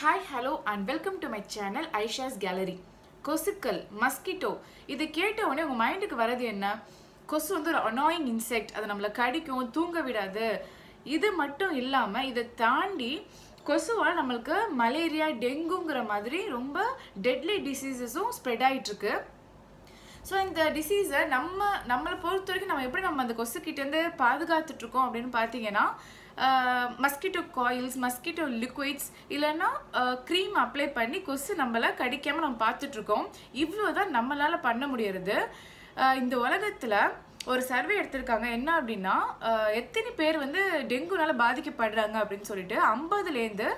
Hi hello and welcome to my channel Aisha's gallery கொசுக்கள் mosquito இது கேட்ட உடனே உங்கள் மைண்டுக்கு வர்றது என்ன? கொசு வந்து ஒரு அனாயிங் இன்செக்ட் அது நம்மளை கடிக்கும் தூங்க விடாது. இது மட்டும் இல்லாமல் இதை தாண்டி கொசுவால் நம்மளுக்கு மலேரியா டெங்குங்கிற மாதிரி ரொம்ப டெட்லி டிசீசஸும் ஸ்ப்ரெட் ஆகிட்டுருக்கு ஸோ இந்த டிசீஸை நம்ம நம்மளை பொறுத்த வரைக்கும் நம்ம எப்படி நம்ம அந்த கொசுக்கிட்டேருந்து பாதுகாத்துட்ருக்கோம் அப்படின்னு பார்த்தீங்கன்னா மஸ்கிட்டோ காயில்ஸ் மஸ்கிட்டோ லிக்விட்ஸ் இல்லைன்னா க்ரீம் அப்ளை பண்ணி கொசு நம்மளை கடிக்காமல் நம்ம பார்த்துட்ருக்கோம். இவ்வளோ தான் நம்மளால் பண்ண முடியறது. இந்த உலகத்தில் ஒரு சர்வே எடுத்திருக்காங்க. என்ன அப்படின்னா எத்தனை பேர் வந்து டெங்குனால பாதிக்கப்படுறாங்க அப்படின்னு சொல்லிட்டு ஐம்பதுலேருந்து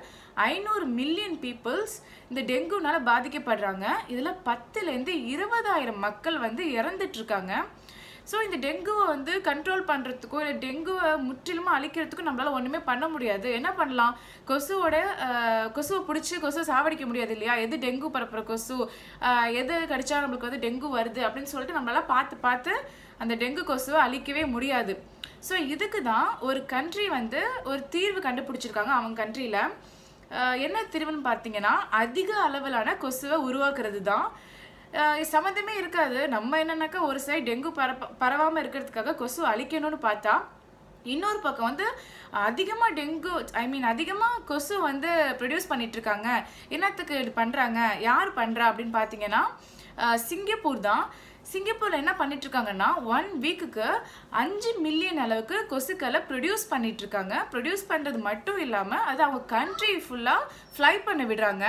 ஐநூறு மில்லியன் பீப்புள்ஸ் இந்த டெங்குனால பாதிக்கப்படுறாங்க. இதில் பத்துலேருந்து இருபதாயிரம் மக்கள் வந்து இறந்துட்டு இருக்காங்க ஸோ இந்த டெங்குவை வந்து கண்ட்ரோல் பண்ணுறதுக்கோ இல்லை டெங்குவை முற்றிலுமாக அழிக்கிறதுக்கும் நம்மளால் ஒன்றுமே பண்ண முடியாது. என்ன பண்ணலாம்? கொசுவோட கொசுவை பிடிச்சி கொசு சாவடிக்க முடியாது இல்லையா? எது டெங்கு பரப்புகிற கொசு? எது கடிச்சா நம்மளுக்கு வந்து டெங்கு வருது அப்படின்னு சொல்லிட்டு நம்மளால் பார்த்து பார்த்து அந்த டெங்கு கொசுவை அழிக்கவே முடியாது. ஸோ இதுக்கு தான் ஒரு கண்ட்ரி வந்து ஒரு தீர்வு கண்டுபிடிச்சிருக்காங்க அவங்க கண்ட்ரியில் என்ன தீர்வுன்னு பார்த்தீங்கன்னா அதிக அளவிலான கொசுவை உருவாக்குறது தான் சம்மந்தமே இருக்காது. நம்ம என்னன்னாக்கா ஒரு சைடு டெங்கு பரப்ப பரவாமல் இருக்கிறதுக்காக கொசு அழிக்கணும்னு பார்த்தா இன்னொரு பக்கம் வந்து அதிகமாக டெங்கு ஐ மீன் அதிகமாக கொசு வந்து ப்ரொடியூஸ் பண்ணிகிட்ருக்காங்க என்னத்துக்கு இது பண்ணுறாங்க யார் பண்ணுறா அப்படின்னு பார்த்தீங்கன்னா சிங்கப்பூர் தான். சிங்கப்பூரில் என்ன பண்ணிட்டுருக்காங்கன்னா ஒன் வீக்குக்கு அஞ்சு மில்லியன் அளவுக்கு கொசுக்களை ப்ரொடியூஸ் பண்ணிகிட்ருக்காங்க ப்ரொடியூஸ் பண்ணுறது மட்டும் இல்லாமல் அது அவங்க கண்ட்ரி ஃபுல்லாக ஃப்ளை பண்ண விடுறாங்க.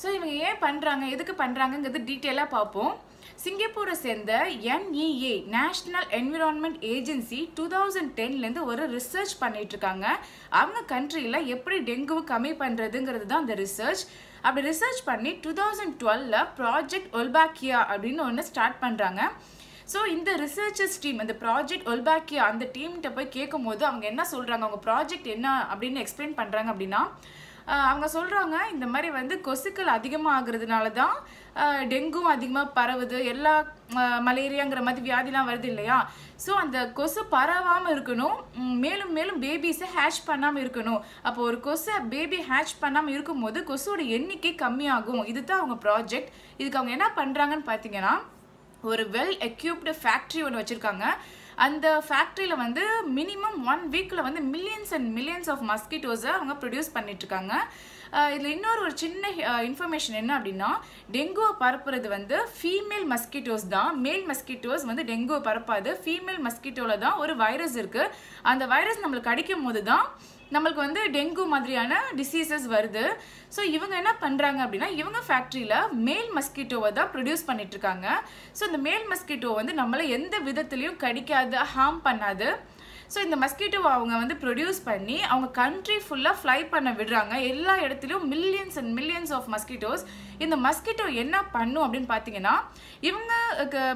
ஸோ இவங்க ஏன் பண்ணுறாங்க எதுக்கு பண்ணுறாங்கங்கிறது டீட்டெயிலாக பார்ப்போம். சிங்கப்பூரை சேர்ந்த NEA national environment agency two thousand டென்லேருந்து ஒரு ரிசர்ச் பண்ணிகிட்ருக்காங்க அவங்க கண்ட்ரியில் எப்படி டெங்குவை கம்மி பண்ணுறதுங்கிறது தான் அந்த ரிசர்ச் அப்படி ரிசர்ச் பண்ணி டூ தௌசண்ட் டுவெல்ல ப்ராஜெக்ட் ஒல்பாக்கியா அப்படின்னு ஒன்று ஸ்டார்ட் பண்ணுறாங்க ஸோ இந்த ரிசர்ச்சர்ஸ் டீம் இந்த ப்ராஜெக்ட் ஒல்பாக்கியா அந்த டீம்கிட்ட போய் கேட்கும்போது அவங்க என்ன சொல்கிறாங்க அவங்க ப்ராஜெக்ட் என்ன அப்படின்னு எக்ஸ்பிளைன் பண்ணுறாங்க அப்படின்னா அவங்க சொல்கிறாங்க இந்த மாதிரி வந்து கொசுக்கள் அதிகமாக ஆகுறதுனால தான் டெங்கும் அதிகமாக பரவுது எல்லா மலேரியாங்கிற மாதிரி வியாதிலாம் வருது இல்லையா? ஸோ அந்த கொசு பரவாமல் இருக்கணும் மேலும் மேலும் பேபிஸை ஹேஷ் பண்ணாமல் இருக்கணும். அப்போ ஒரு கொசை பேபி ஹேஷ் பண்ணாமல் இருக்கும்போது கொசுவோட எண்ணிக்கை கம்மியாகும். இது தான் அவங்க ப்ராஜெக்ட் இதுக்கு அவங்க என்ன பண்ணுறாங்கன்னு பார்த்தீங்கன்னா ஒரு வெல் எக்யூப்டு ஃபேக்ட்ரி ஒன்று வச்சுருக்காங்க. அந்த ஃபேக்ட்ரியில் வந்து மினிமம் ஒன் வீக்கில் வந்து மில்லியன்ஸ் அண்ட் மில்லியன்ஸ் ஆஃப் மஸ்கிட்டோஸை அவங்க ப்ரொடியூஸ் பண்ணிட்டுருக்காங்க இதில் இன்னொரு ஒரு சின்ன இன்ஃபர்மேஷன் என்ன அப்படின்னா டெங்குவை பரப்புறது வந்து ஃபீமேல் மஸ்கிட்டோஸ் தான். மேல் மஸ்கிட்டோஸ் வந்து டெங்குவை பரப்பாது. ஃபீமேல் மஸ்கிட்டோவில் தான் ஒரு வைரஸ் இருக்குது அந்த வைரஸ் நம்மளுக்கு அடிக்கும் போது தான் நம்மளுக்கு வந்து டெங்கு மாதிரியான டிசீசஸ் வருது. ஸோ இவங்க என்ன பண்ணுறாங்க அப்படின்னா இவங்க ஃபேக்ட்ரியில் மேல் மஸ்கிட்டோவை தான் ப்ரொடியூஸ் பண்ணிட்டு இருக்காங்க. ஸோ இந்த மேல் மஸ்கிட்டோ வந்து நம்மளை எந்த விதத்துலையும் கடிக்காது ஹார்ம் பண்ணாது. ஸோ இந்த மஸ்கிட்டோவை அவங்க வந்து ப்ரொடியூஸ் பண்ணி அவங்க கண்ட்ரி ஃபுல்லாக ஃப்ளை பண்ண விடுறாங்க. எல்லா இடத்துலையும் millions and millions of mosquitoes இந்த மஸ்கிட்டோ என்ன பண்ணும் அப்படின்னு பார்த்தீங்கன்னா இவங்க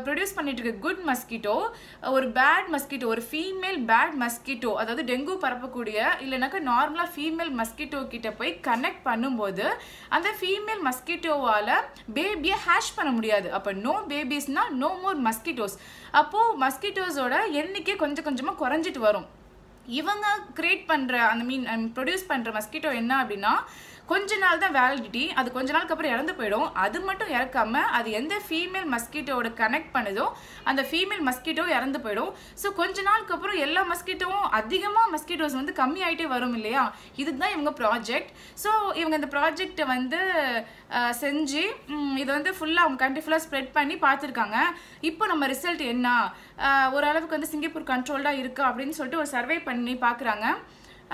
ப்ரொடியூஸ் பண்ணிட்டு இருக்க குட் மஸ்கிட்டோ ஒரு பேட் மஸ்கிட்டோ ஒரு ஃபீமேல் பேட் மஸ்கிட்டோ அதாவது டெங்கு பரப்பக்கூடிய இல்லைனாக்கா நார்மலாக ஃபீமேல் மஸ்கிட்டோ கிட்ட போய் கனெக்ட் பண்ணும்போது அந்த ஃபீமேல் மஸ்கிட்டோவால் பேபியை ஹேஷ் பண்ண முடியாது. அப்போ நோ பேபிஸ்னால் நோ மோர் மஸ்கிட்டோஸ் அப்போது மஸ்கிட்டோஸோட எண்ணிக்கை கொஞ்சம் கொஞ்சமாக குறைஞ்சிட்டு வரும். இவங்க கிரியேட் பண்ணுற அந்த மீன் ப்ரொடியூஸ் பண்ணுற மஸ்கிட்டோ என்ன அப்படின்னா கொஞ்ச நாள் தான் வேலிடிட்டி அது கொஞ்ச நாளுக்கு அப்புறம் இறந்து போயிடும். அது மட்டும் இறக்காம அது எந்த ஃபீமேல் மஸ்கிட்டோட கனெக்ட் பண்ணுதோ அந்த ஃபீமேல் மஸ்கிட்டோ இறந்து போயிடும். ஸோ கொஞ்ச நாளுக்கு அப்புறம் எல்லா மஸ்கிட்டோவும் அதிகமாக மஸ்கிட்டோஸ் வந்து கம்மி ஆகிட்டே வரும் இல்லையா? இதுதான் இவங்க ப்ராஜெக்ட் ஸோ இவங்க இந்த ப்ராஜெக்டை வந்து செஞ்சு இதை வந்து ஃபுல்லாக அவங்க கண்ட்ரி ஃபுல்லாக ஸ்ப்ரெட் பண்ணி பார்த்துருக்காங்க. இப்போ நம்ம ரிசல்ட் என்ன? ஓரளவுக்கு வந்து சிங்கப்பூர் கண்ட்ரோல்டாக இருக்குது அப்படின்னு சொல்லிட்டு ஒரு சர்வே பண்ணி பார்க்குறாங்க.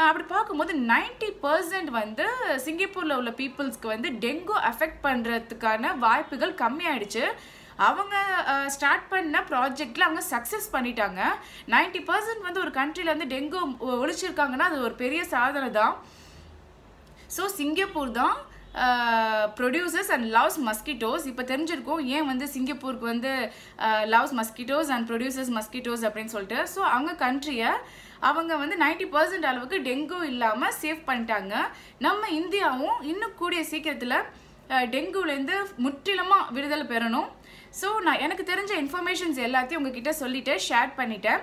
அப்படி பார்க்கும்போது 90% பர்சன்ட் வந்து சிங்கப்பூரில் உள்ள பீப்புள்ஸ்க்கு வந்து டெங்கு அஃபெக்ட் பண்ணுறதுக்கான வாய்ப்புகள் கம்மியாயிடுச்சு. அவங்க ஸ்டார்ட் பண்ண ப்ராஜெக்டில் அவங்க சக்ஸஸ் பண்ணிட்டாங்க. 90% பர்சன்ட் வந்து ஒரு கண்ட்ரியில் வந்து டெங்கு ஒ- ஒழிச்சிருக்காங்கன்னா அது ஒரு பெரிய சாதனை தான். ஸோ சிங்கப்பூர் தான் ப்ரொடியூசர்ஸ் அண்ட் லவ்ஸ் மஸ்கிட்டோஸ் இப்போ தெரிஞ்சிருக்கும் ஏன் வந்து சிங்கப்பூருக்கு வந்து loves mosquitoes and producers mosquitoes அப்படின்னு சொல்லிட்டு. ஸோ அவங்க கண்ட்ரியை அவங்க வந்து 90% பர்சன்ட் அளவுக்கு டெங்கு இல்லாமல் சேஃப் பண்ணிட்டாங்க. நம்ம இந்தியாவும் இன்னும் கூடிய சீக்கிரத்தில் டெங்குலேருந்து முற்றிலுமாக விடுதலை பெறணும். ஸோ நான் எனக்கு தெரிஞ்ச இன்ஃபர்மேஷன்ஸ் எல்லாத்தையும் உங்ககிட்ட சொல்லிட்டு ஷேர் பண்ணிட்டேன்.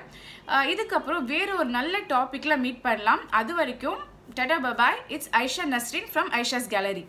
இதுக்கப்புறம் வேறு ஒரு நல்ல டாப்பிக்கில் மீட் பண்ணலாம். அது வரைக்கும் tata bye bye it's Aisha Nasrin from Aisha's gallery